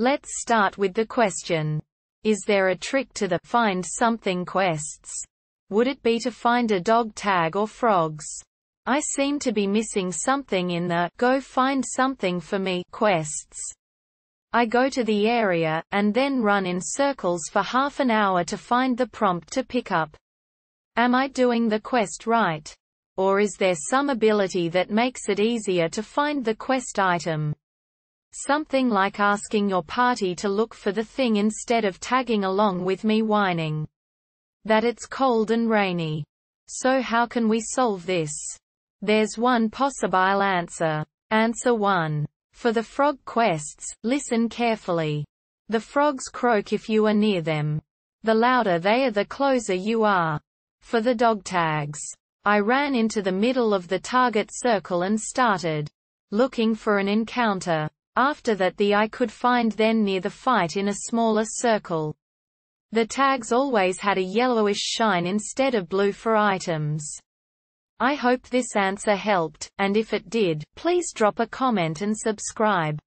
Let's start with the question. Is there a trick to the find something quests? Would it be to find a dog tag or frogs? I seem to be missing something in the go find something for me quests. I go to the area, and then run in circles for half an hour to find the prompt to pick up. Am I doing the quest right? Or is there some ability that makes it easier to find the quest item? Something like asking your party to look for the thing instead of tagging along with me whining that it's cold and rainy. So how can we solve this? There's one possible answer. Answer 1. For the frog quests, listen carefully. The frogs croak if you are near them. The louder they are the closer you are. For the dog tags. I ran into the middle of the target circle and started looking for an encounter. After that the I could find then near the fight in a smaller circle. The tags always had a yellowish shine instead of blue for items. I hope this answer helped, and if it did, please drop a comment and subscribe.